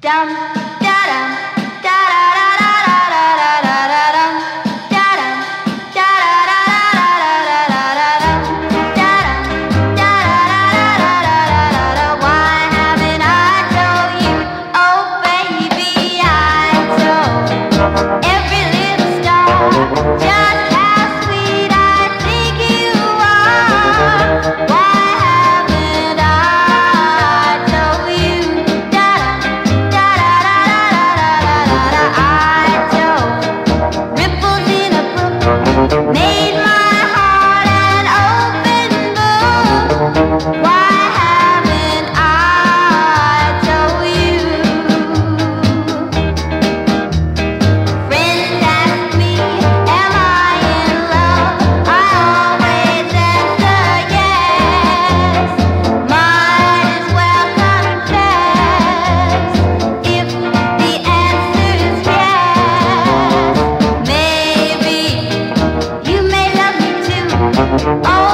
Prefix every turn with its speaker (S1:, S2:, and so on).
S1: down, Oh!